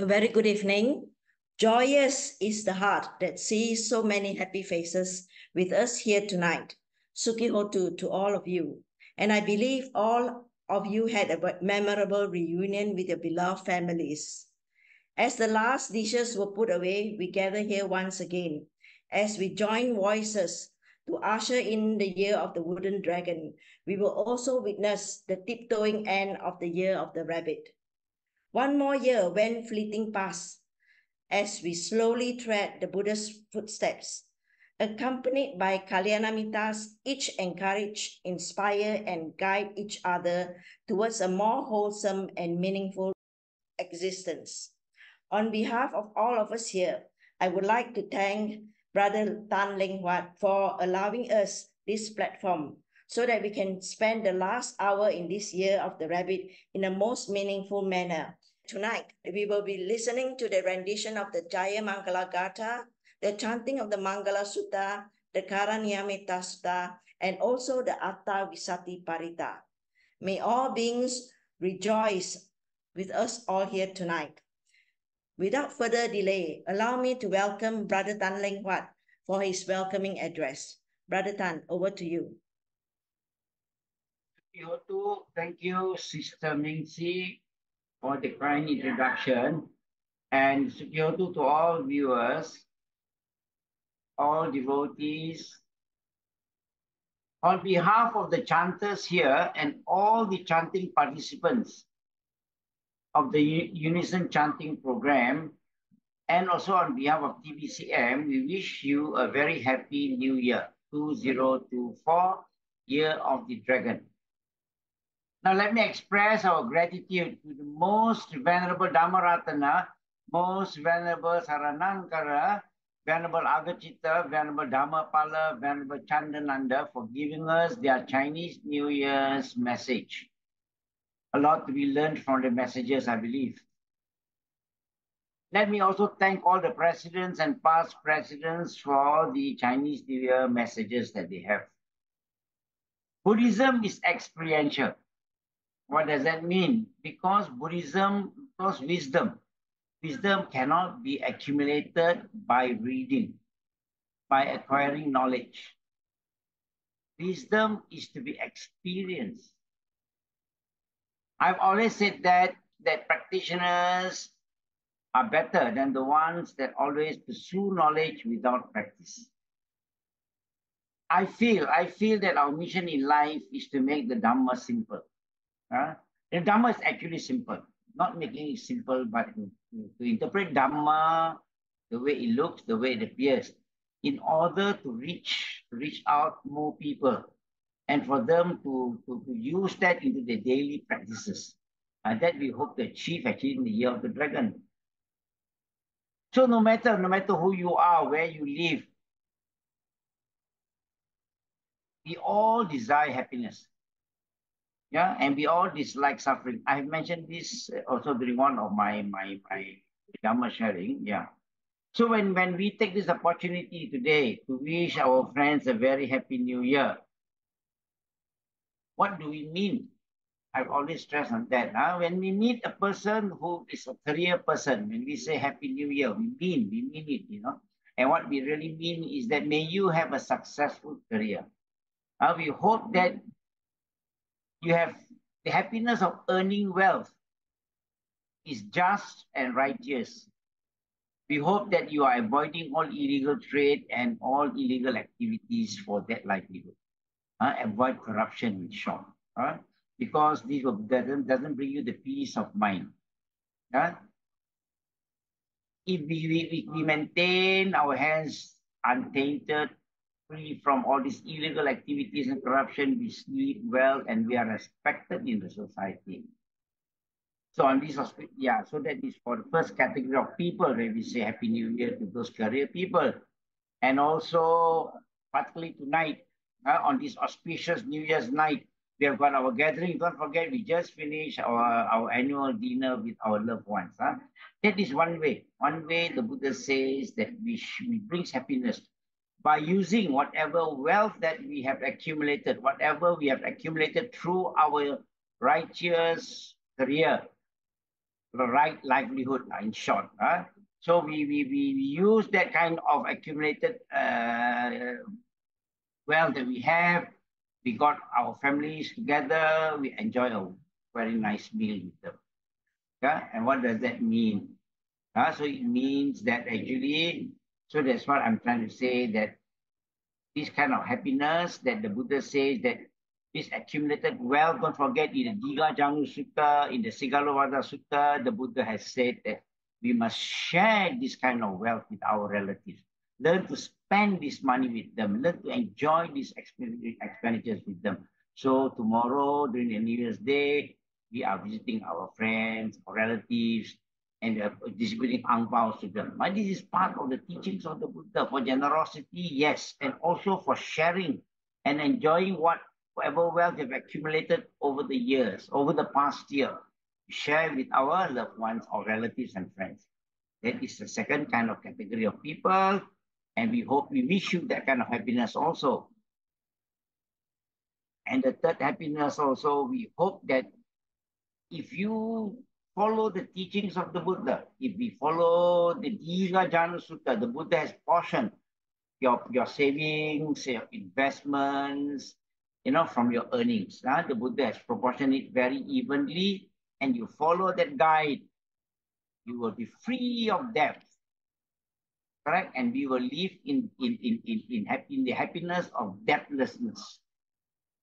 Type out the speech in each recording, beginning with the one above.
A very good evening. Joyous is the heart that sees so many happy faces with us here tonight. Sukihotu to all of you. And I believe all of you had a memorable reunion with your beloved families. As the last dishes were put away, we gather here once again as we join voices to usher in the year of the wooden dragon. We will also witness the tiptoeing end of the year of the rabbit. One more year went fleeting past as we slowly tread the Buddha's footsteps, accompanied by Kalyanamittas, each encourage, inspire, and guide each other towards a more wholesome and meaningful existence. On behalf of all of us here, I would like to thank Brother Tan Leng Huat for allowing us this platform so that we can spend the last hour in this year of the rabbit in a most meaningful manner. Tonight, we will be listening to the rendition of the Jaya Mangala Gatha, the chanting of the Mangala Sutta, the Karaniya Metta Sutta, and also the Atthavisati Paritta. May all beings rejoice with us all here tonight. Without further delay, allow me to welcome Brother Tan Leng Huat for his welcoming address. Brother Tan, over to you. Thank you, Sister Mingsi, for the kind introduction. And Sukhi hotu to all viewers, all devotees. On behalf of the chanters here and all the chanting participants of the Unison Chanting Program, and also on behalf of TBCM, we wish you a very happy new year, 2024, Year of the Dragon. Now, let me express our gratitude to the most venerable Dhammaratana, most venerable Saranankara, venerable Aggacitta, venerable Dhammapala, venerable Chandananda for giving us their Chinese New Year's message. A lot to be learned from the messages, I believe. Let me also thank all the presidents and past presidents for the Chinese New Year messages that they have. Buddhism is experiential. What does that mean? Because Buddhism, because wisdom, wisdom cannot be accumulated by reading, by acquiring knowledge. Wisdom is to be experienced. I've always said that that practitioners are better than the ones that always pursue knowledge without practice. I feel, I feel that our mission in life is to make the Dhamma simple. Uh, the Dhamma is actually simple, not making it simple, but to, interpret Dhamma the way it looks, the way it appears, in order to reach, reach out more people and for them to, to, to use that into their daily practices. And that we hope to achieve actually in the year of the dragon. So no matter, no matter who you are, where you live, we all desire happiness. Yeah, and we all dislike suffering. I have mentioned this also during one of my my my Dhamma sharing. Yeah. So when, when we take this opportunity today to wish our friends a very happy new year, what do we mean? I've always stressed on that. Huh? When we meet a person who is a career person, when we say Happy New Year, we mean, we mean it, you know. And what we really mean is that may you have a successful career. Uh, we hope that you have the happiness of earning wealth is just and righteous. We hope that you are avoiding all illegal trade and all illegal activities for that livelihood. Uh, avoid corruption in short. Uh, because this doesn't, doesn't bring you the peace of mind. Uh, if we, we, we maintain our hands untainted, free from all these illegal activities and corruption, we sleep well and we are respected in the society. So on this aspect, yeah, so that is for the first category of people where we say Happy New Year to those career people. And also, particularly tonight, uh, on this auspicious New Year's night, we have got our gathering. Don't forget, we just finished our, our annual dinner with our loved ones. Huh? That is one way. One way the Buddha says that we, we brings happiness by using whatever wealth that we have accumulated, whatever we have accumulated through our righteous career, the right livelihood, uh, in short. Uh. So we, we, we use that kind of accumulated uh, wealth that we have. We got our families together. We enjoy a very nice meal with them. Yeah? And what does that mean? Uh, so it means that actually, so that's what I'm trying to say that this kind of happiness that the Buddha says that this accumulated wealth, don't forget in the Dighajanu Sutta, in the Sigalovada Sutta, the Buddha has said that we must share this kind of wealth with our relatives. Learn to spend this money with them. Learn to enjoy these expenditures with them. So tomorrow, during the New Year's Day, we are visiting our friends or relatives and uh, distributing angpaos to them. But this is part of the teachings of the Buddha for generosity, yes, and also for sharing and enjoying what whatever wealth you've accumulated over the years, over the past year, share with our loved ones or relatives and friends. That is the second kind of category of people, and we hope we wish you that kind of happiness also. And the third happiness also, we hope that if you follow the teachings of the Buddha, if we follow the Dighajanu Sutta, the Buddha has portioned your, your savings, your investments, you know, from your earnings. Uh, the Buddha has proportioned it very evenly, and you follow that guide, you will be free of debt. Correct? And we will live in, in, in, in, in, in the happiness of debtlessness.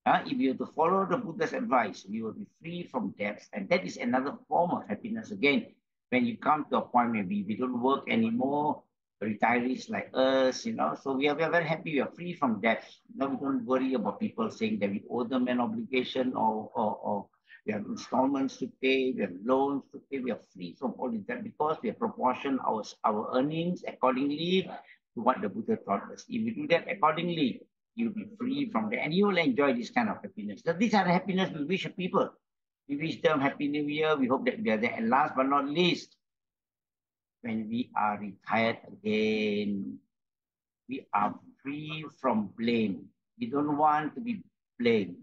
Uh, if you to follow the Buddha's advice, you will be free from debts. And that is another form of happiness. Again, when you come to a point where we, don't work anymore, retirees like us, you know, so we are, we are very happy. We are free from debts. Know, we don't worry about people saying that we owe them an obligation or, or, or we have installments to pay, we have loans to pay. We are free from all of that because we have proportioned our, our earnings accordingly to what the Buddha taught us. If we do that accordingly, you'll be free from that and you will enjoy this kind of happiness. So these are the happiness we wish people. We wish them Happy New Year. We hope that they are there. And last but not least, when we are retired again, we are free from blame. We don't want to be blamed.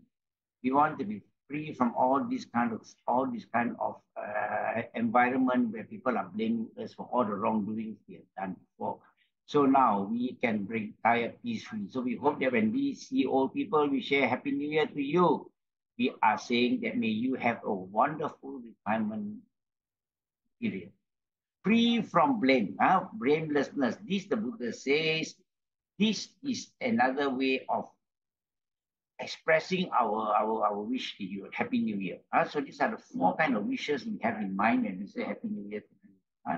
We want to be free from all these kind of all this kind of uh, environment where people are blaming us for all the wrongdoings we have done before. So now we can bring tired peacefully. So we hope that when we see old people, we share Happy New Year to you. We are saying that may you have a wonderful retirement period. Free from blame, huh? blamelessness. This the Buddha says, this is another way of expressing our, our, our wish to you, Happy New Year. Uh, so these are the four kind of wishes we have in mind when we say Happy New Year. Uh,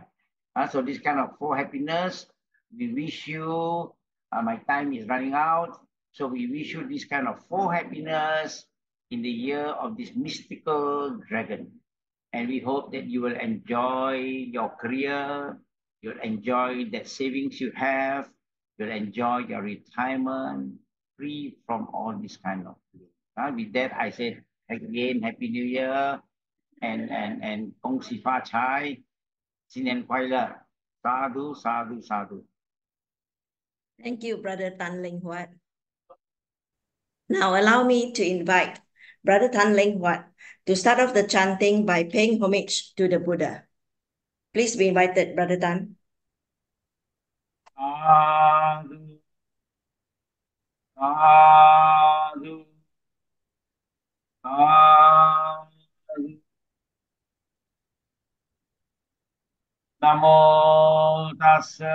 uh, so this kind of four happiness, we wish you, uh, my time is running out. So we wish you this kind of full happiness in the year of this mystical dragon. And we hope that you will enjoy your career, you'll enjoy that savings you have, you'll enjoy your retirement, free from all this kind of things. Uh, with that, I said again, Happy New Year and and and Kong Si Fa Chai, Xin Kuai Sadhu, sadhu, sadhu. Thank you, Brother Tan Leng Huat. Now allow me to invite Brother Tan Leng Huat to start off the chanting by paying homage to the Buddha. Please be invited, Brother Tan. Sadhu, sadhu, sadhu. Namo tassa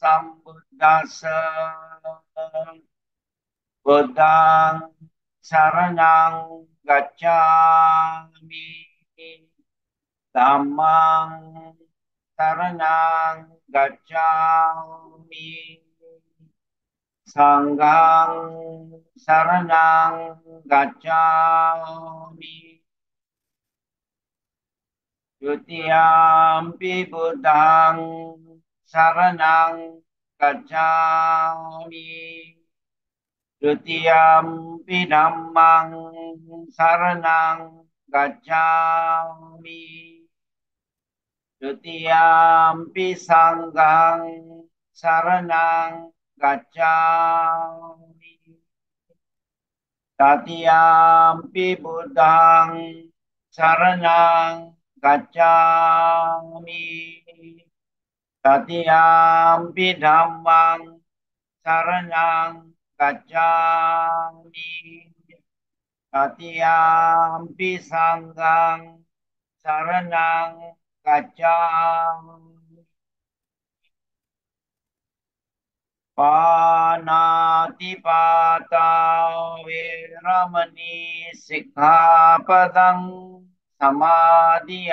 සම්බුද්දස්ස බුද්ධං සරණං ගච්ඡාමි. ධම්මං සරණං ගච්ඡාමි. සංඝං සරණං ගච්ඡාමි. ဒုတိယံ පි බුද්ධං Saranang Gacchami Dutiyampi Dhammang Saranang Gacchami Dutiyampi Sanghang Saranang Gacchami Tatiyampi Buddhang Saranang Gacchami තතියාම්පි ධම්මං සරණං ගච්ඡාමි තතියාම්පි සංඝං සරණං ගච්ඡාමි පානාති පාතා වේරමණී සික්ඛාපදං සමාදියාමි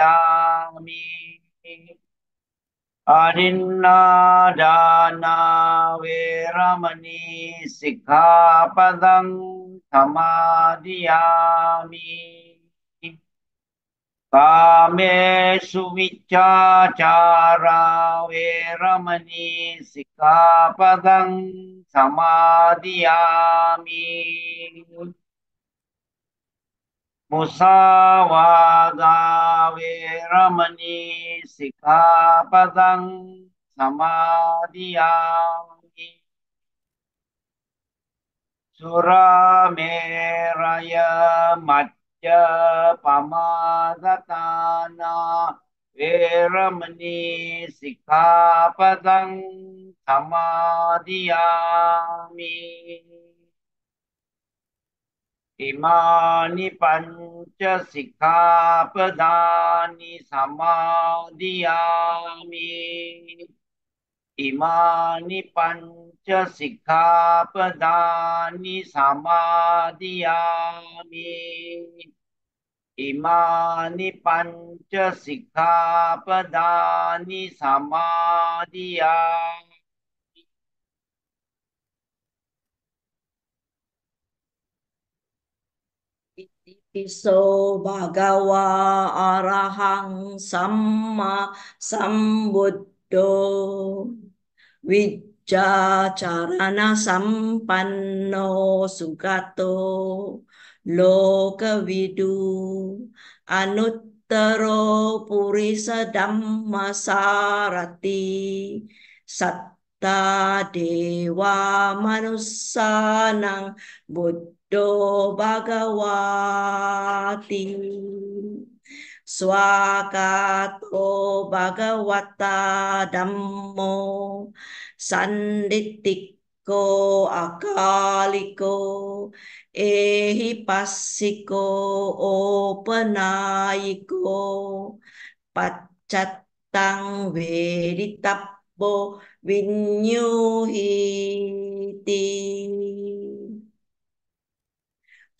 අරින්නාජානාවේරමනී සිකාපදං තමාදියාමි කාමේසු විච්චාචාරාවේරමනී සිකාපදං සමාදියාමි. මුසාවාදාවේරමනී සිකාපදන් සමාධයාමි සුරාමේරය මච්්‍ය පමාදතානා වේරමනී සිකාපදන් සමාධයාමී ඉමානි පංච සිකාපදානි සමාධයාමි ඉමානි පංච සිකාපදානි සමාධයාමි ඉමානි පංච සිකාපදානි සමාධයාමි sikkhapadani samadhiyami. Iso bhagawa arahang samma sambuddho Vijacarana sampanno sugato lokavidu anuttaro purisa dhamma sarati satta dewa manusanang buddho bhagavati. ස්වාකාතෝ භගවතා ධම්මෝ සම්දිත්තික්කෝ අකාලිකෝ ඒහි පස්සිකෝ ඕපනායිකෝ පච්චත්තං වේරිතප්පෝ විඤ්ඤෝහිති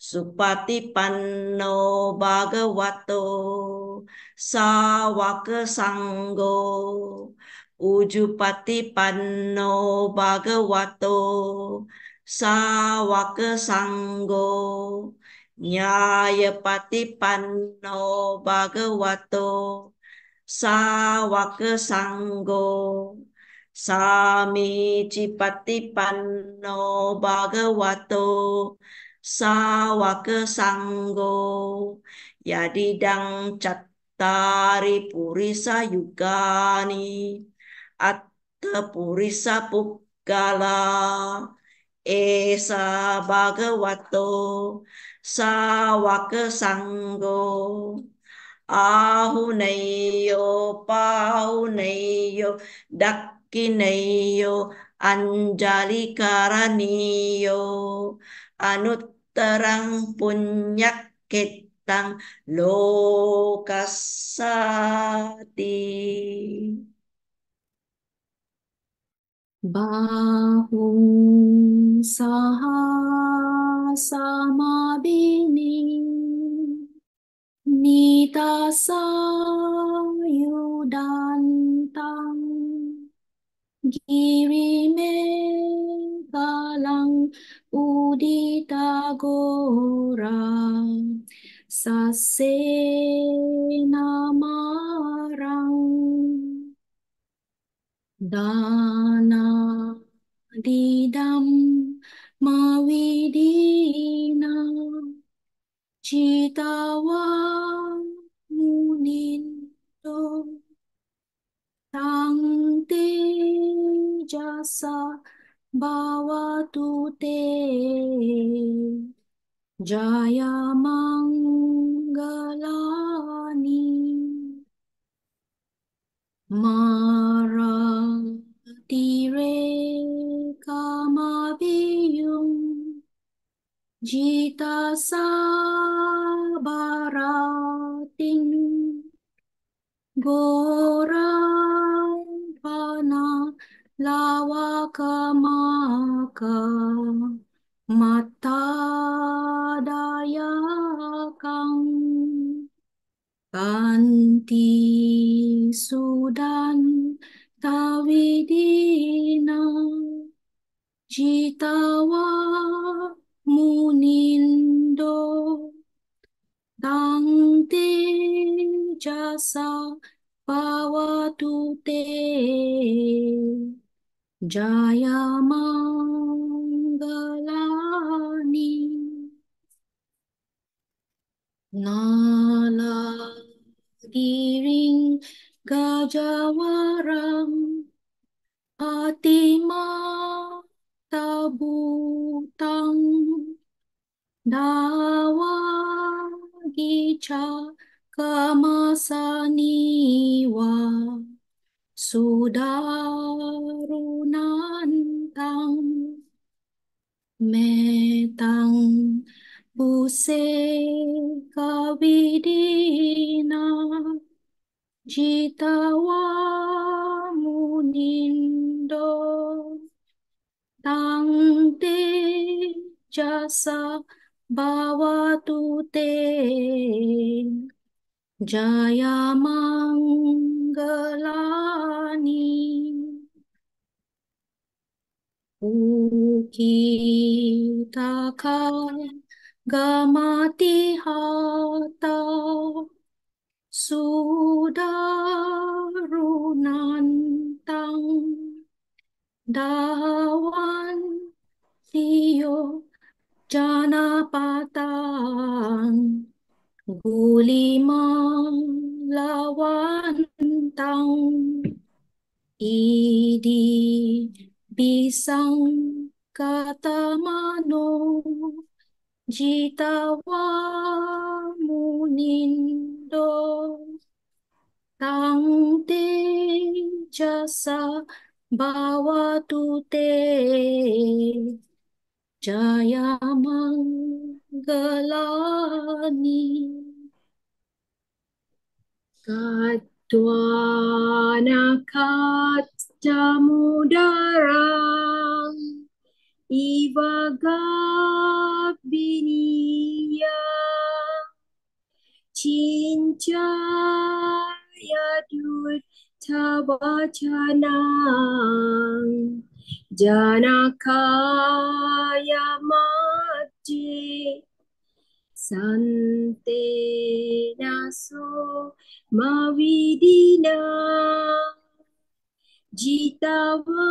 සුපතිපන්නෝ භගවතෝ සාවක සංඝෝ උජුපතිපන්නෝ භගවතෝ සාවක සංඝෝ ඥායපතිපන්නෝ භගවතෝ සාවක සංඝෝ සාමීචිපතිපන්නෝ භගවතෝ sawaka sanggo yadidang cattari purisa yugani atta purisa pukkala esa bhagavato sawaka sanggo ahuneyo pahuneyo dakkineyo anjali karaniyo anut terang punya ketang lokasati. Bahum saha sama bini sayu dan tang. Girime kalang udita gora sasena marang dana didam mawidina citawa munindo Tante jasa bawa tu tute jaya mangalani kama kamaviyum jita sabaratin gorang pana lawakamaka mata jaya Jaya Mangalani Ukitaka Gamati Hata Sudarunantang Dawan Tiyo Janapatang Gulimang lawantang idi bisang katamano jitawa munindo tangte jasa bawatu te jaya manggalani Kad kat tamudaram ivagab biniya cincaya dud tabacanang janakaya majid Sante naso mavidina jitava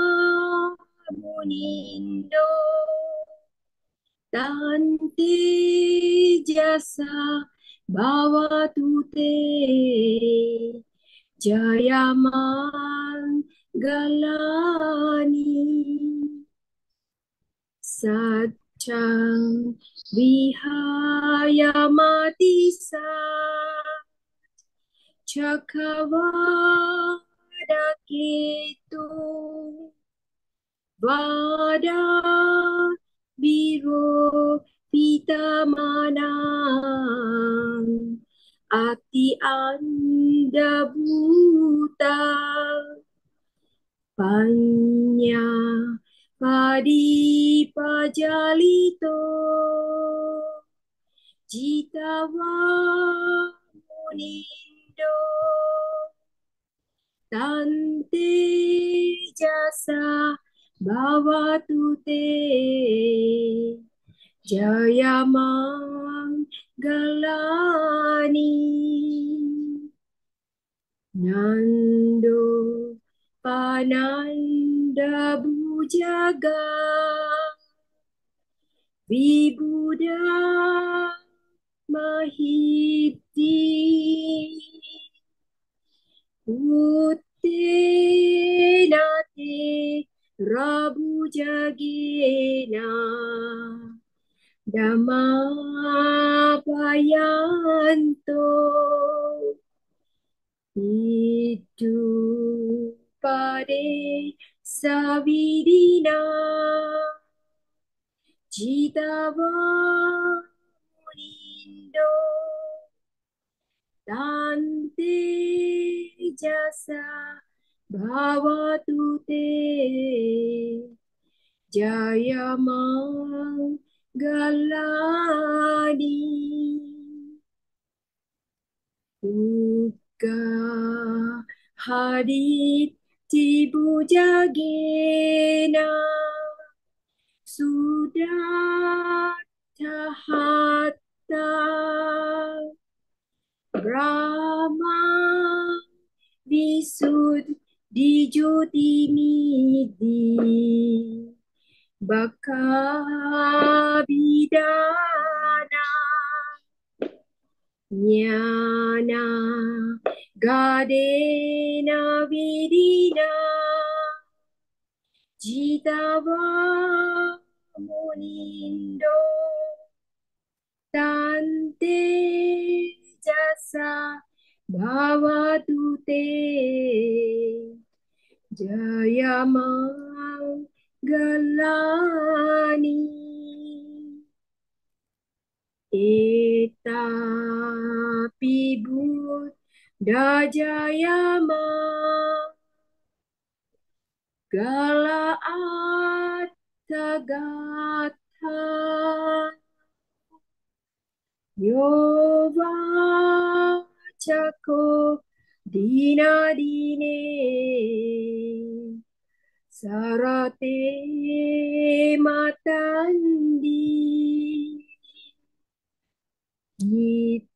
munindo tante jasa bhavatu te jayaman galani sad vihaya matisa chakavada ketu vada biro pitamanang ati anda buta panya padi pajalito jitawa munindo tante jasa bawatu te jaya manggalani. Nando Pananda Bujaga Vibuddha Mahiti Uttenate Rabu Jagena Dhammapayanto Itu pade Savidina. Chitava Murindo Tante Jasa Bhavatu jaya Jayamang Galadi Dukkha Hari Tibujagena Sudattahata Brahma Visud Dijutimidi Bakabidana Nyana गादेना वीरिना जीतावा मुनिंदो तांते जसा भावतुते जयमां गलानी भूत Dajayama Gala Attagata Yova Chako Dina Dine Sarate Matandi Nitwanane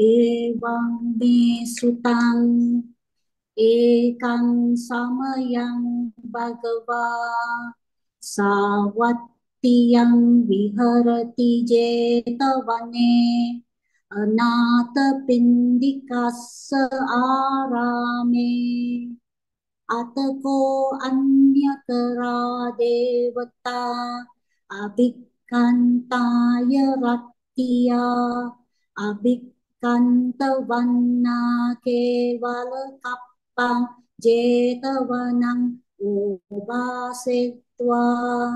එවං මේ සුතං ඒකං සමයං භගවා සාවත්තියං විහරති 제තවනේ අනාත පින්దికස්ස ආරාමේ අතකෝ අඤ්‍යතරා දේවතා අභික්ඛන්තාය රක්තියා අභික් කන්ත වන්නා කේවල කප්පං ජේතවනං උපාසෙත්වා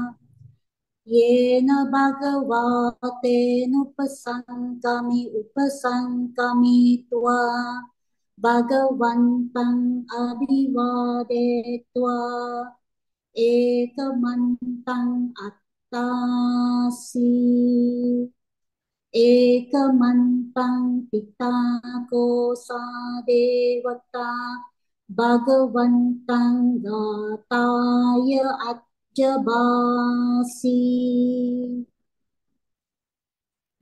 යේන භගවාතේනුපසංකමි උපසංකමිत्वा භගවන්තං අභිවාදේत्वा ඒකමන්තං අත්තාසී एकमन्तं पिता कोसा देवता भगवन्तं गाताय अजबासि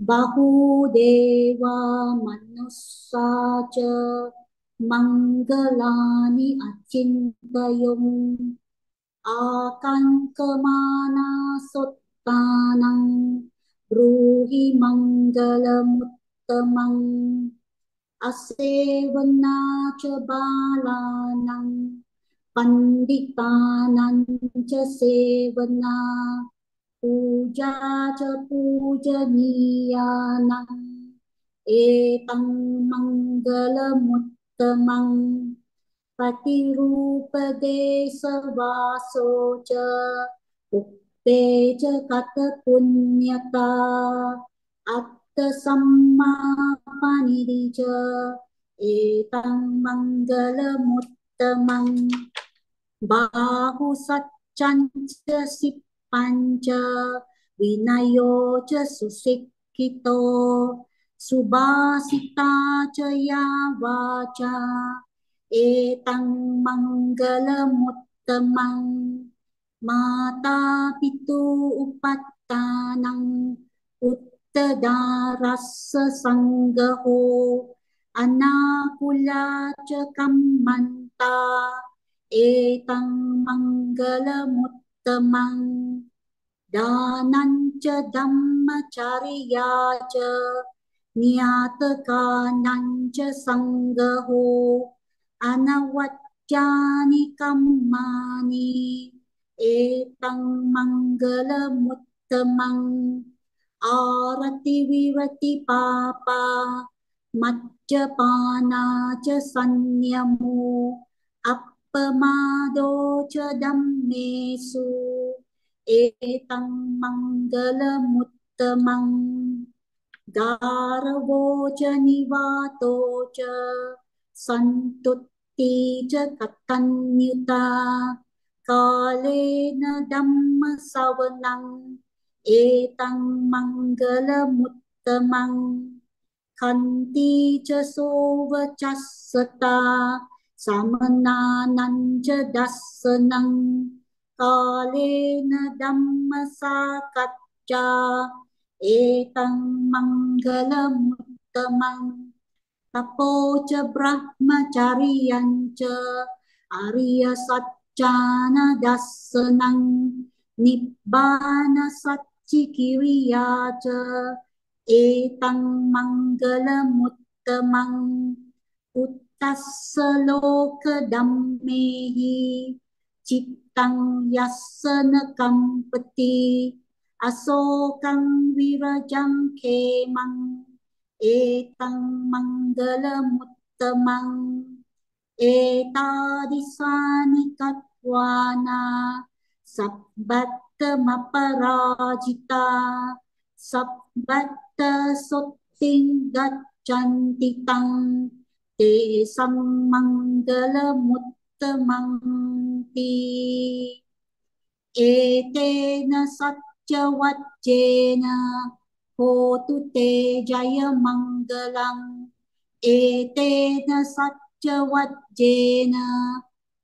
बहुदेवा मनुस्सा च मङ्गलानि अचिन्तयम् आकङ्कमाना सुत्तानम् ब्रूहि मङ्गलमुत्तमम्। असेवना च बालानां। पण्डितानां च सेवना। पूजा च पूजनीयानाम् एतं मङ्गलमुत्तमम् पतिरूपदेशवासो च। තේජ කත පුඤ්ඤතා අත්ත සම්මා පනිරිච ඒතං මංගල මුත්තමං බාහු සච්ඡංච සිප්පංච විනයෝච සුසික්ඛිතෝ සුභාසිතාච යාවාචා ඒතං මංගල මුත්තමං මාතා පිතෝ උපත්තානං උත්තදාරස්ස සංඝෝ අනාකුලාච කම්මන්තා ඒතං මංගල මුත්තමං දානංච ධම්මචරියාච නියාතකානංච සංඝෝ අනවත්‍යානි කම්මානි ඒතං මංගල මුත්තමං ආරති විවති පාපා මච්චපානාච සංයමෝ අප්පමාදෝ ච ධම්මේසු ඒතං මංගල මුත්තමං ගාරවෝ ච නිවාතෝ ච සන්තුත්ති ච කතඤ්ඤුතා कालेन धम्मसवनम् एतं मङ्गलमुत्तमम् खन्ति च सोवचस्सता समनानं च दर्शनं कालेन धम्मसाकच्चा एतं मङ्गलमुत्तमम् तपो च ब्रह्मचर्यं च චානදස්සනං නිබ්බාන සච්චි කිරියාච ඒතං මංගල මුත්තමං උත්තස්ස ලෝක ධම්මේහි චිත්තං යස්සන කම්පති අසෝකං විරජං කේමං ඒතං මංගල මුත්තමං एतादिशानि कत्वाना सब्बत्तमपराजिता सब्बत्त सुत्तिं गच्छन्ति तं तेषां मङ्गलमुत्तमन्ति एतेन सत्यवच्चेन होतु ते जयमङ्गलम् एतेन सत्यवच्चेन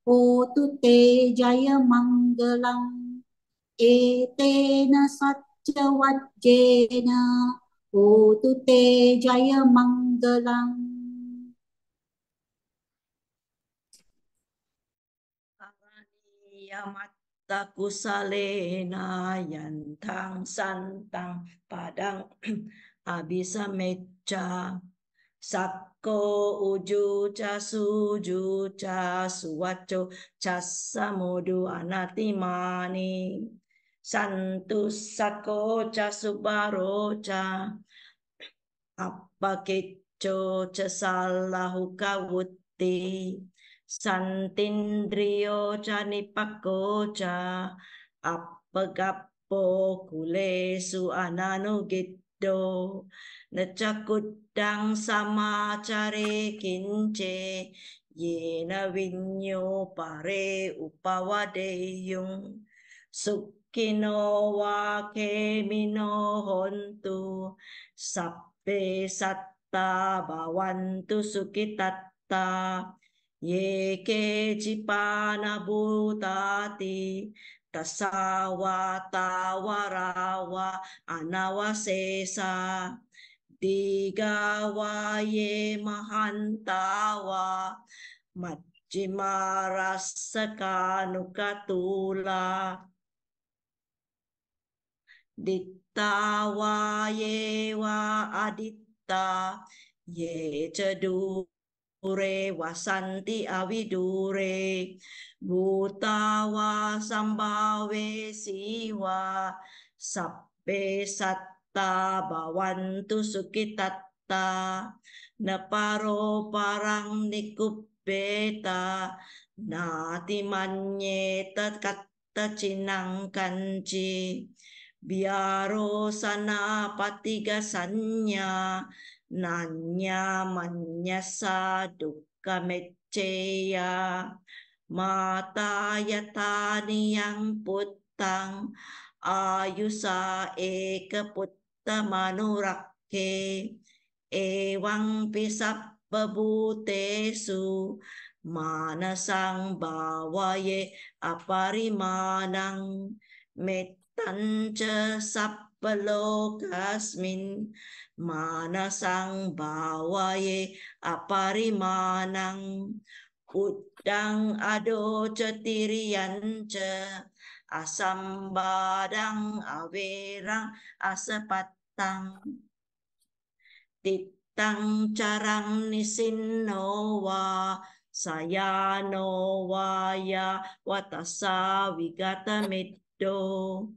होतु ते जयमङ्गलम् एतेन सत्यवच्चेन होतु ते जयमङ्गलम् Matta kusalena yantang santang padang abisamecha Sakko uju casu ju casu waco casamudu anatimani santus sakko casu baroca apa keco casalahu kawuti santindrio canipako ca apa gapo kulesu ananugit ananugiddo nacakuddang samacare kince yena vinyo pare upawadeyung sukkino wa kemino hontu sappe satta bawantu sukitatta ye ke cipana butati tasawa tawarawa anawasesa digawa ye mahantawa majjimarasakanugatula dittawa ye wa aditta ye cadu Dure wasanti avidure Bhutawa sambhave siwa Sappe satta bhavantu sukitatta Naparo parang nikubbeta Nati manyeta katta cinang kanji biaro sana patiga sanya nanya manyasa dukkha mecceya mata yatani yang puttang ayusa eka putta manurakke ewang pisap bebutesu manasang bawaye aparimanang. Mettanca pelokasmin manasang bawaye aparimanang udang ado cetiriance asam badang awerang asepatang. Titang carang nisinowa saya noaya watasa wigata medo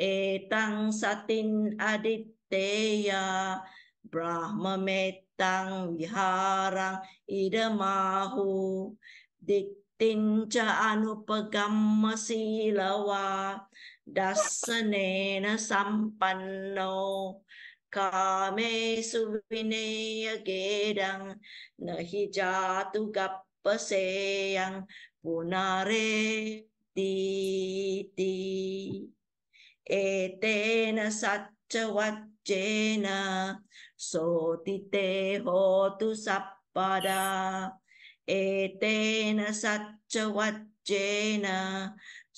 etang satin aditteya brahma metang viharang idamahu dittinca anupagamma silawa dassanena sampanno. Kamesu vinaya gedang. Nahi jatu gappaseyang punare titi एतेन सच्चवच्चेन सोतिते होतु सप्पदा एतेन सच्चवच्चेन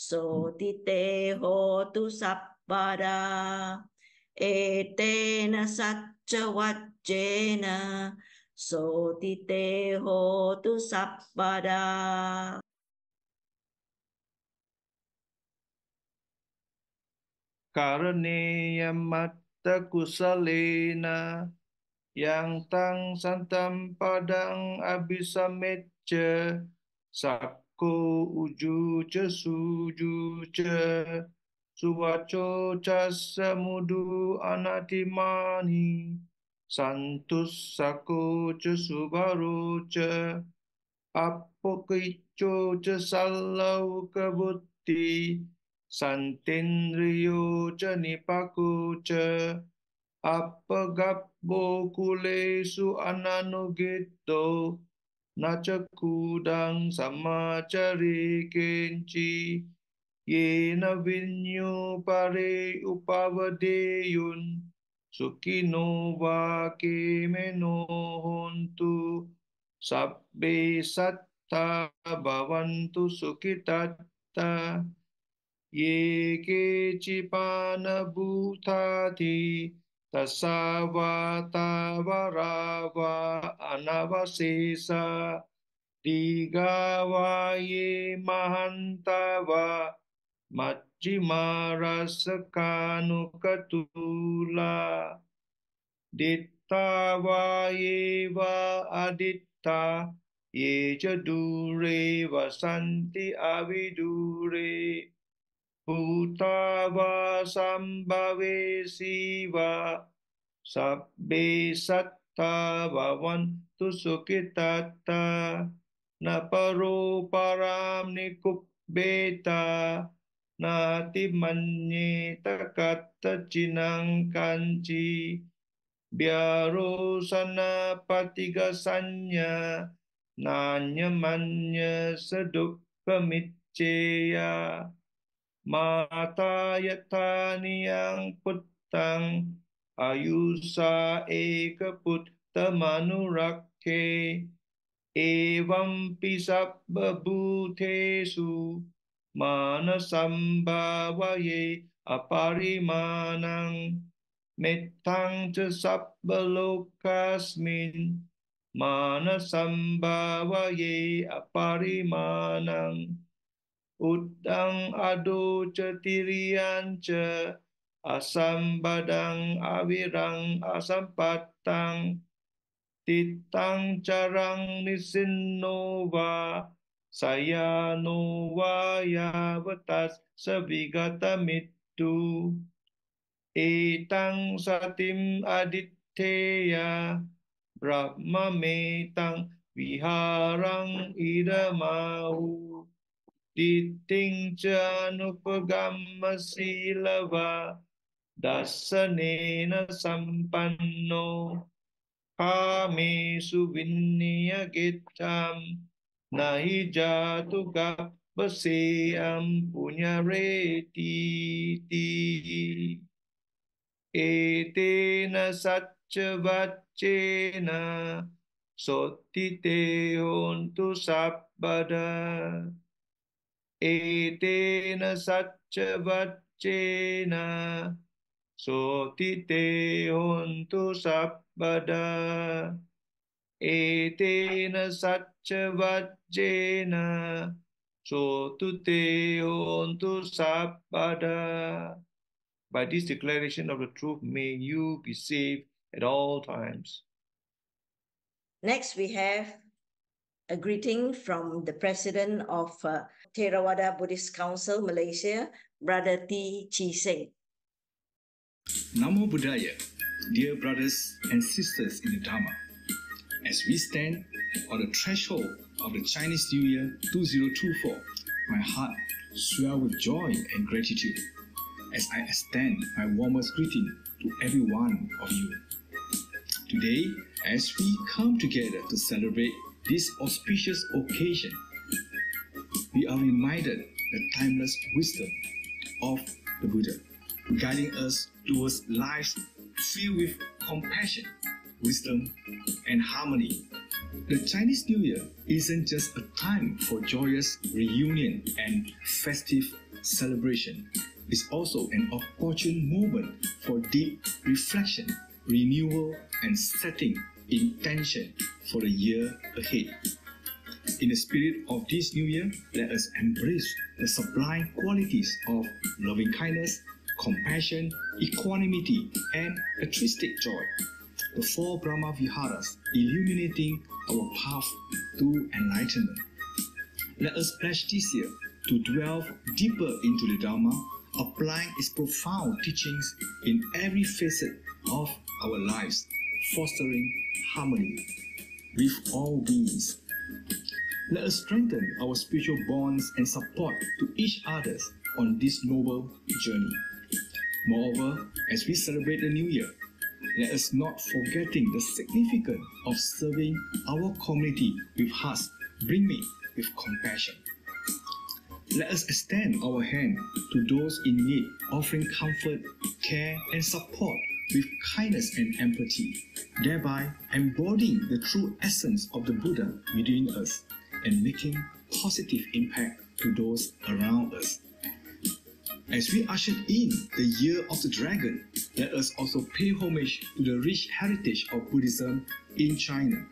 सोतिते होतु सप्पदा एतेन सच्चवच्चेन सोतिते होतु सप्पदा sappada Kareneya matta kusalena yang tang santam padang abisamecca sakko uju ce suju ce. Suwaco casa mudu anatimani santus sakko ce subaru ce. Apo keico ce salau kebuti සන්තෙන්ද්‍රියෝච නිපකුච අපගබ්බෝකුලේසු අනනුගෙත්තෝ නචකූඩං සමාචරීකෙන්චි යේන විඤ්ඤෝ පරේ උපවදේයුන් සුකිනෝවාකේමනෝ හොන්තු සබ්බේ සත්තා භවන්තු සුඛිතත්තා ये केचिपानभूताधि तसा वातावरा वा अनवशेष। दीगा वा ये महन्ता वा मज्जिमारसकानुकतुला। दित्ता वा ये वा अदित्ता ये च दूरे वसन्ति अविदूरे। Bhutava siva sabbe satta bhavantu sukhitatta na paro param nikubbeta nati manye takatta cinang kanci biaro sana patiga sanya nanya manya sedukka mitceya මාතායතානියං පුත්තං අයුසා ඒක පුත්තමනුරක්කේ ඒවම්පි සබ්බ භූතේසු මාන සම්භාවයේ අපරිමානං මෙත්තං ච සබ්බ ලෝකස්මින් මාන සම්භාවයේ අපරිමානං Udang ado cetirian ce asam badang awirang asam patang titang carang nisinnova saya nova ya betas sebigata mitu etang satim aditteya brahma metang viharang idamahu ටිටිංච අනුපගම්ම සීලවා දස්සනේන සම්පන්නෝ කාමේසු වින්නිය ගෙච්ඡම් නහි ජාතු ගප්පසේයම් පුඤ්ඤරේති ඒතේන සච්ච වච්චේන සොත්තිතේ හොන්තු සබ්බඩ Satchavachena Sotute Hontu Sabbada by this declaration of the truth, may you be saved at all times. Next, we have a greeting from the president of uh, Theravada Buddhist Council, Malaysia, Brother T. Chi Seng. Namo Buddhaya, dear brothers and sisters in the Dharma. As we stand on the threshold of the Chinese New Year 2024, my heart swells with joy and gratitude as I extend my warmest greeting to every one of you. Today, as we come together to celebrate this auspicious occasion, we are reminded the timeless wisdom of the Buddha, guiding us towards lives filled with compassion, wisdom, and harmony. The Chinese New Year isn't just a time for joyous reunion and festive celebration. It's also an opportune moment for deep reflection, renewal, and setting intention for the year ahead. In the spirit of this new year, let us embrace the sublime qualities of loving kindness, compassion, equanimity, and altruistic joy. The four Brahma Viharas illuminating our path to enlightenment. Let us pledge this year to delve deeper into the Dharma, applying its profound teachings in every facet of our lives, fostering harmony with all beings. Let us strengthen our spiritual bonds and support to each other on this noble journey. Moreover, as we celebrate the new year, let us not forgetting the significance of serving our community with hearts brimming with compassion. Let us extend our hand to those in need, offering comfort, care, and support with kindness and empathy, thereby embodying the true essence of the Buddha within us and making positive impact to those around us. As we usher in the year of the dragon, let us also pay homage to the rich heritage of Buddhism in China.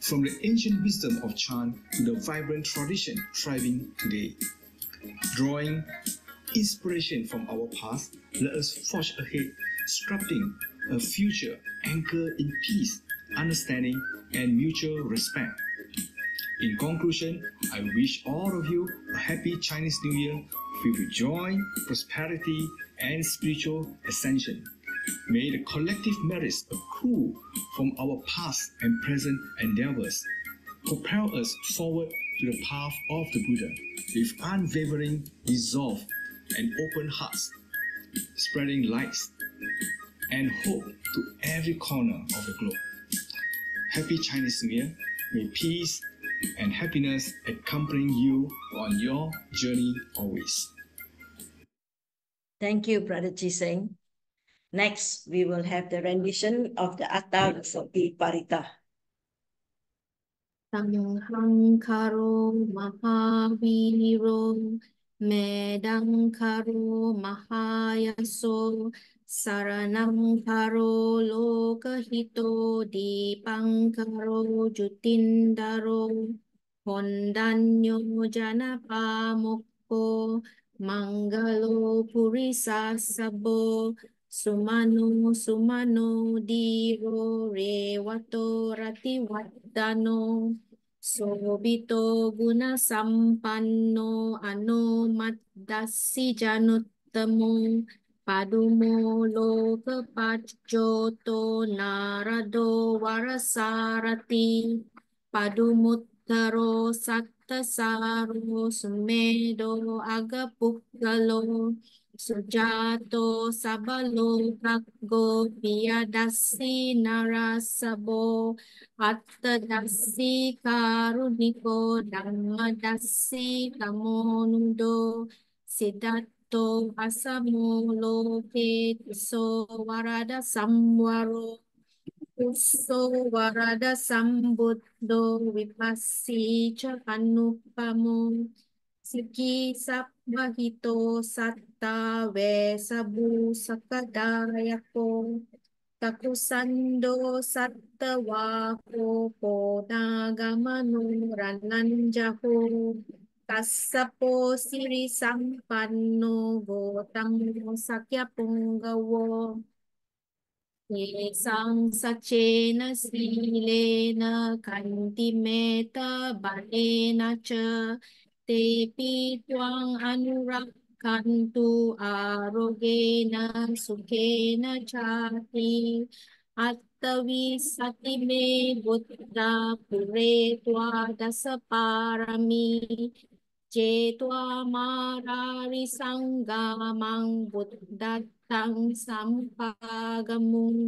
From the ancient wisdom of Chan to the vibrant tradition thriving today. Drawing inspiration from our past, let us forge ahead, sculpting a future anchored in peace, understanding, and mutual respect. In conclusion, I wish all of you a happy Chinese New Year filled with joy, prosperity, and spiritual ascension. May the collective merits accrue from our past and present endeavors propel us forward to the path of the Buddha with unwavering resolve and open hearts, spreading lights and hope to every corner of the globe. Happy Chinese New Year. May peace and happiness accompanying you on your journey always. Thank you, Brother Chi Seng. Next, we will have the rendition of the Atthavisati Paritta. Tanghang karo mahaviro medang karo mahayaso saranang karo lokahito dipang karo jutindaro hondanyo jana pamokko manggalo purisa sabo sumano sumano diro rewato rati waddano Sobito guna sampanno ano maddasi januttamo පදුමෝ ලෝක පච්චෝතෝ නාරදෝ වරසාරති පදුමුත්තරෝ සක්තසාරෝ සුමේදෝ අගපුක්කලෝ සුජාතෝ සබලෝ ප්‍රග්ගෝ පියදස්සී නරසබෝ අත්තදස්සී කාරුණිකෝ ධම්මදස්සී තමෝනුදෝ සිතත් Siddhatto Asamo Loke Tiso Warada Samwaro Usso Warada Sambuddho Vipassi Cha Anupamo Siki Sabahito Satta Ve Sabu Sakadayako. Takusando Satta Wako Podagamano तस्सपो सिरिसम्पन्नो वो तमो सख्यपुङ्गवो येषां सचेन शीलेन खन्तिमेतबलेन च तेऽपि त्वाम् अनुरक्षन्तु आरोग्येण सुखेन चापि अत्तविसति मे पुत्रा पुरे त्वा दशपारमि Chetwa marari sangamang buddhatang sampagamun.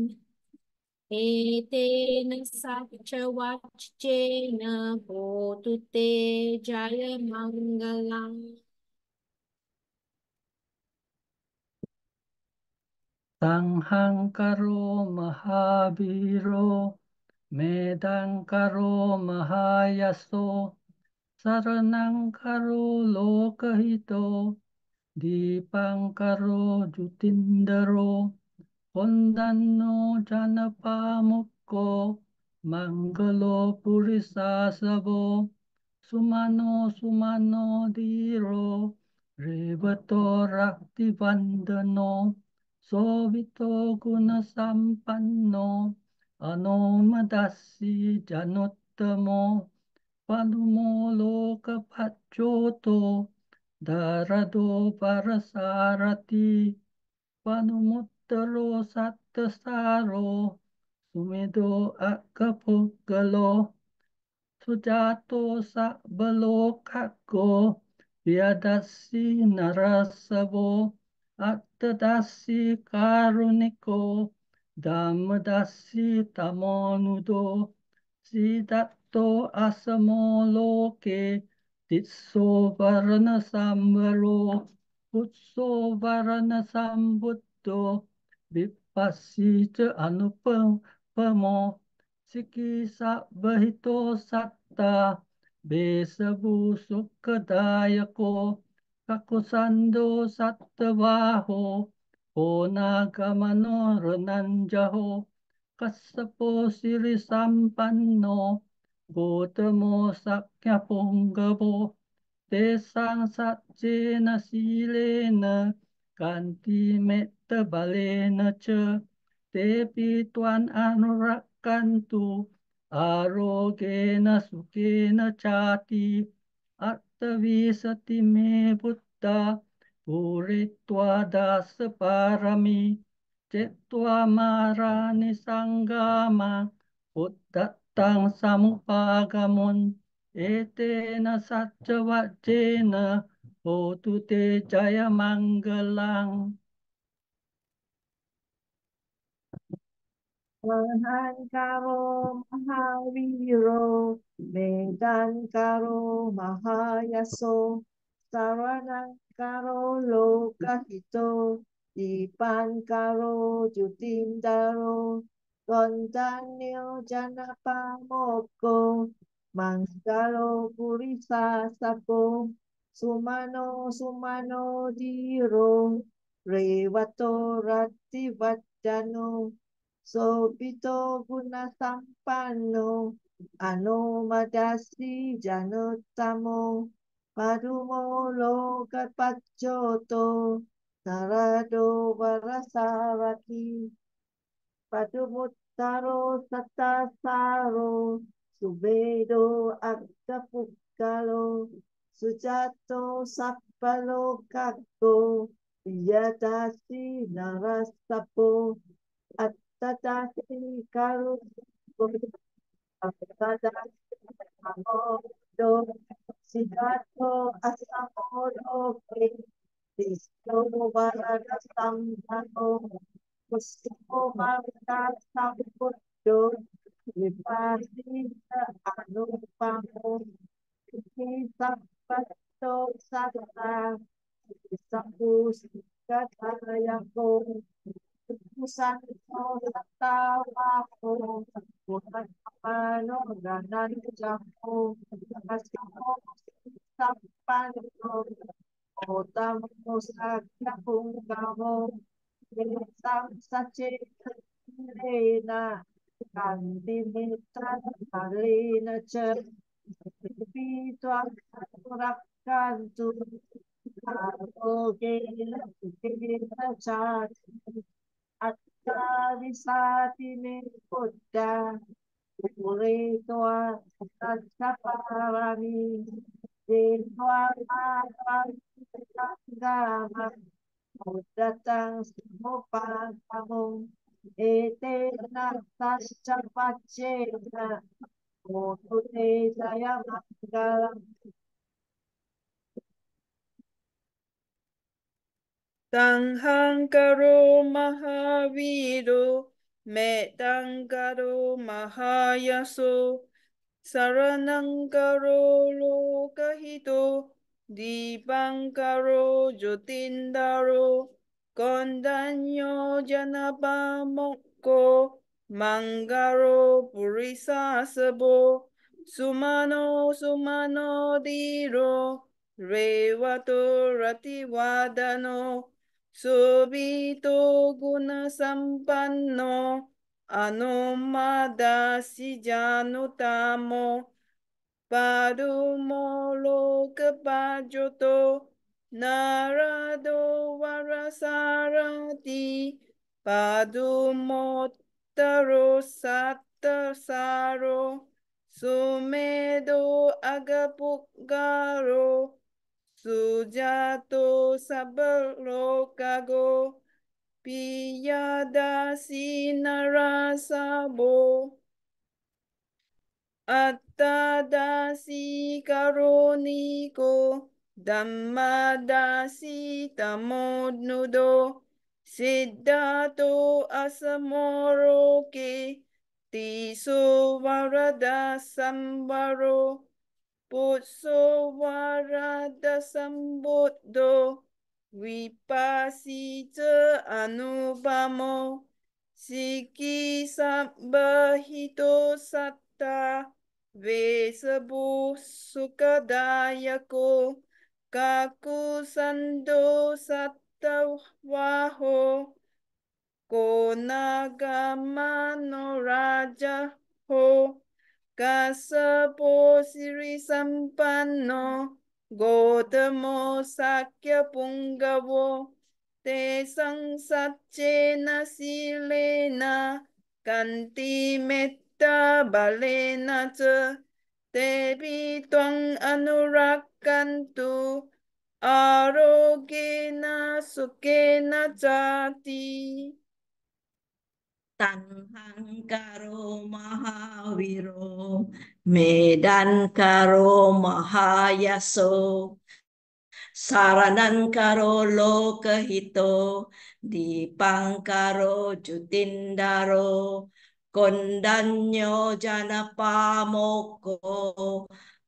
Etena satcha vachchena hotu te jaya mangalam. Tanghang karo mahabiro, medang karo mahayaso, saranang karo lokahito, dipang karo jutindaro, kondanno janapamukko, manggalo purisasabo, sumano sumano diro, revato rakti vandano, Sovito guna sampanno, anomadasi Panumolokapacchoto darado parasarati panumottaro sattasaro sumedo akapogalo sujato sabalokago biadasi narasavo attadasi karuniko dhamadasi tamonudo. Sidat siddhatto asamo loke, ditso varana sambaro, utso varana sambuddho, vippassi ca anupam pamo, siki sabahito satta, besabu sukkadayako, kakusando sattvaho, onagamano renanjaho, kassapo siri sampanno, 五も作家本がぼ、desang satje nasilena, ganti metta balena ce, tepi tuan anurakantu, arogena sukena cati, artavisati me buddha, puritwa dasa parami, cetwa marani sanggama, buddha ตังสัมปากมุนเอเตนะสัจวัจเจนะโหตุเตจยมังกลังมหันกโรมหาวิโรเมดันกโรมหายโสสารนังกโรโลกหิโตอิปันกโรจุตินดาโร kontanil jana pamoko purisa sapo sumano sumano diro rewato rati vajano sopito guna sampano ano madasi jano tamo padumo lokat sarado warasarati Padumutaro satasaro subedo agapukalo sujato sapalo kako yatasi narasapo atatasi karu atatasi amodo sidato asamodo Kristo varada sambhano Meskipun sabun dun Lipasi anu Kisah sata Sacerdotina, Candimitra, Marlena, Cervito, Raccanto, Arogena, Tena, Chati, Attavisati, Nepotta, Puretua, Sacaparami, Denoa, Gama, Muddatang samupatahong ete natasya pachena mutute jaya mangalam. Tanghangkaro mahaviro medangkaro mahayaso saranangkaro lokahito dipang karo jotindaro, kondanyo janapamokko, manggaro purisa sebo, sumano sumano diro, rewato ratiwadano, Subito guna sampanno anomada si janutamo padumo lokapajoto narado varasarati padumo taro satasaro sumedo agapugaro Sujato sabalokago piyadasi narasabo attadasi karoniko dhammadasi tamonudo siddhato asamoroke tiso varada sambaro Putso warada sambuddho vipasi ce anubamo siki sabbahito satta Vesabu sukadayako kakusando satavaho konagamano raja ho kasabo siri sampanno Gotamo Sakya Pungavo Te Sang Satchena Silena Kanti Met metta balena ce Te bitwang anurakantu Arogena sukena jati. Tanhang karo mahaviro, medan karo mahayaso, saranan karo lokahito, dipang karo jutindaro, Kondanya Janapamoko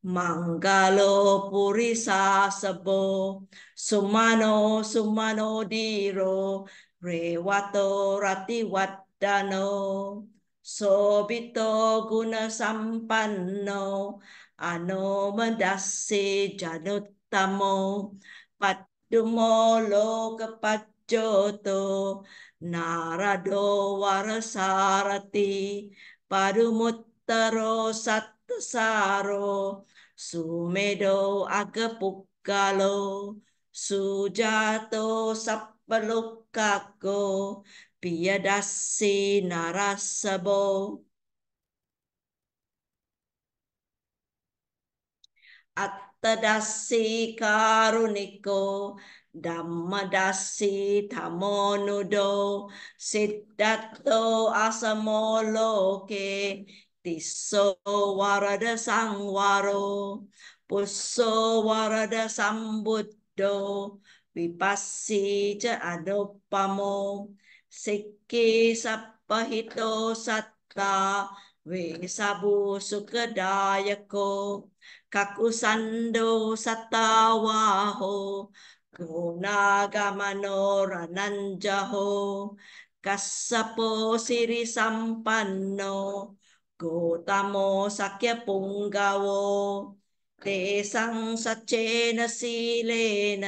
Mangalo Purisa Sabo Sumano Sumano Diro Rewato Ratiwattano Sobito Gunasampanno Ano Madasi Janutamo Patdumo Lokapajoto narado warasarati padumuttaro sattasaro sumedo agapukkalo sujato sappalukako piyadasi narasabo attadasi karuniko ධම්මදස්සී තමෝනුඩෝ සිද්ධත්තෝ අසමෝ ලෝකේ තිස්සෝ වරද සංවරෝ පුස්සෝ වරද සම්බුද්ධෝ විපස්සීච අනුප්පමෝ සික්කේ සප්පහිතෝ සත්තා වේසබෝ සුඛදායකෝ කකුසන්ඩෝ සතාවාහෝ गुणागमनोरनञ्जहो कस्सपो सिरिसम्पन्नो गोतमो सख्यपुङ्गवो ते संसचेन शीलेन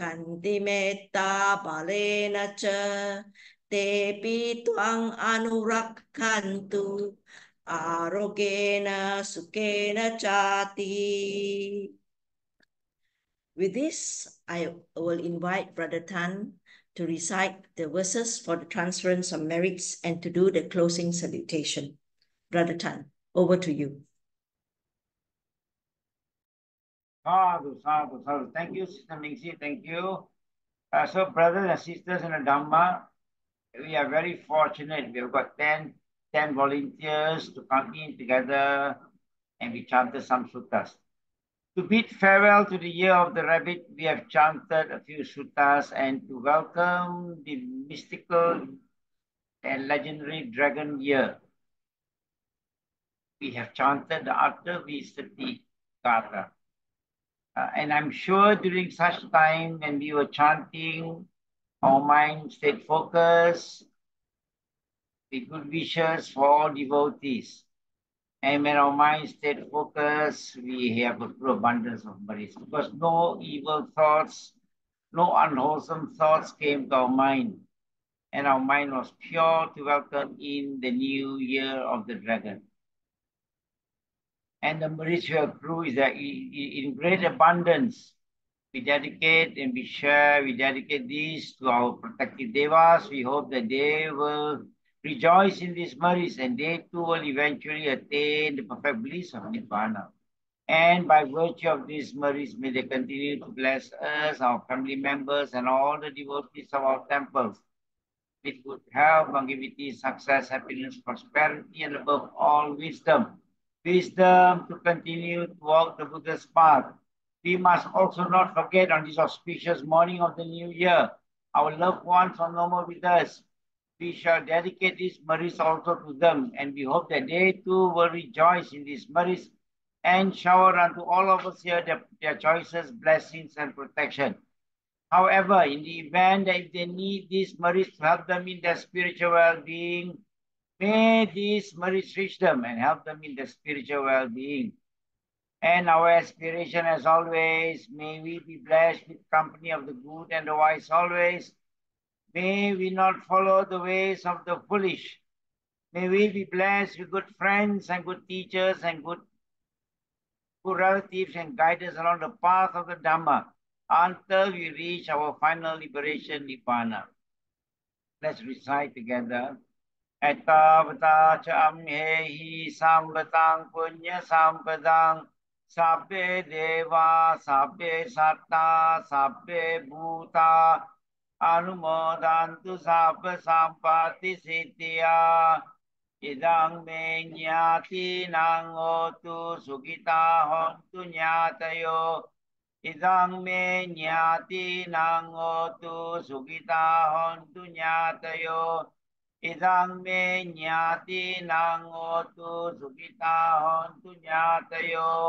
कन्तिमेत्ता बलेन च तेऽपि त्वम् अनुरक्षन्तु आरोग्येन सुखेन चाति With this, I will invite Brother Tan to recite the verses for the transference of merits and to do the closing salutation. Brother Tan, over to you. Sadhu, sadhu, sadhu. Thank you, Sister Mingsi. Thank you. Uh, so, brothers and sisters in the Dhamma, we are very fortunate. We have got 10, 10 volunteers to come in together and we chanted some suttas. To bid farewell to the year of the rabbit, we have chanted a few suttas and to welcome the mystical and legendary dragon year. We have chanted the Atthavisati. Uh, and I'm sure during such time when we were chanting, our mind stayed focused, with good wishes for all devotees. And when our mind stayed focused, we have a true abundance of merits because no evil thoughts, no unwholesome thoughts came to our mind. And our mind was pure to welcome in the new year of the dragon. And the merits we accrue is that in great abundance, we dedicate and we share, we dedicate these to our protective devas. We hope that they will rejoice in these merits and they too will eventually attain the perfect bliss of Nirvana. And by virtue of these merits, may they continue to bless us, our family members, and all the devotees of our temples with good health, longevity, success, happiness, prosperity, and above all, wisdom. Wisdom to continue to walk the Buddha's path. We must also not forget on this auspicious morning of the new year, our loved ones are no more with us we shall dedicate these merits also to them, and we hope that they too will rejoice in these merits and shower unto all of us here their, their choices, blessings, and protection. However, in the event that if they need these merits to help them in their spiritual well-being, may these merits reach them and help them in their spiritual well-being. And our aspiration, as always, may we be blessed with company of the good and the wise always, May we not follow the ways of the foolish. May we be blessed with good friends and good teachers and good, good relatives and guide us along the path of the Dhamma until we reach our final liberation, Nibbana. Let's recite together. Etavata cha amhehi sambatang punya sampadang sabbe deva sabbe satta sabbe bhuta අනුමෝදන්තු සබ්බ සම්පatti සිටියා ඉදං මේ ඥාතිනං හෝතු සුඛිතා හොන්තු ඥාතයෝ. ඉදං මේ ඥාතිනං හෝතු සුඛිතා හොන්තු ඥාතයෝ. ඉදං මේ ඥාතිනං හෝතු සුඛිතා හොන්තු ඥාතයෝ.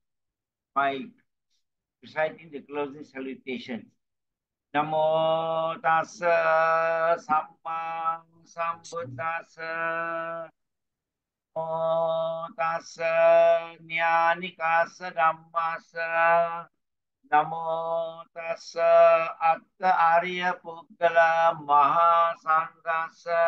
by reciting the closing salutations. Namo tassa sammang sambuddhassa. Namo tassa jnanikassa dhammassa. Namo tassa atta arya puggala mahasanggassa.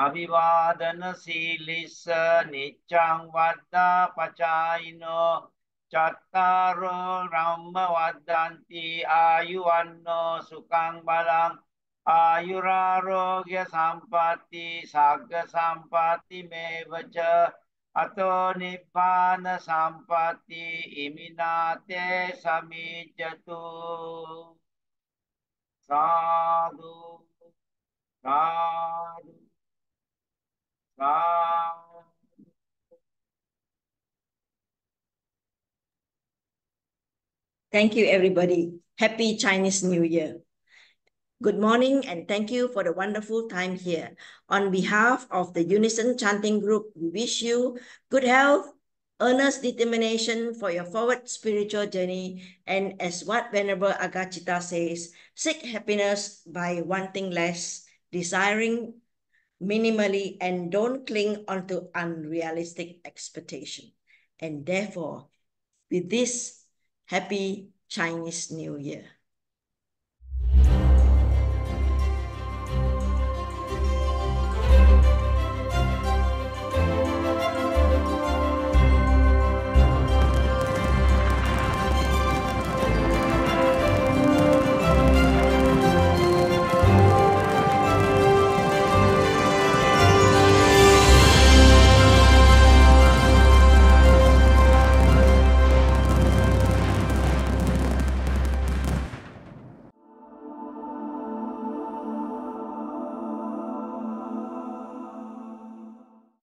Abhivadana silissa niccang vadda pacayino චත්තාරෝ රම්ම වද්දන්ති ආයුවන්නෝ සුකං බලං ආයුරාරෝග්‍ය සම්පatti සග්ග සම්පatti මේවච අතෝ නිබ්බාන සම්පatti ඉමිනාතේ සමීජතු සාදු සාදු සාදු Thank you, everybody. Happy Chinese New Year. Good morning and thank you for the wonderful time here. On behalf of the Unison Chanting Group, we wish you good health, earnest determination for your forward spiritual journey, and as what Venerable Aggacitta says, seek happiness by wanting less, desiring minimally, and don't cling onto unrealistic expectation. And therefore, with this Happy Chinese New Year.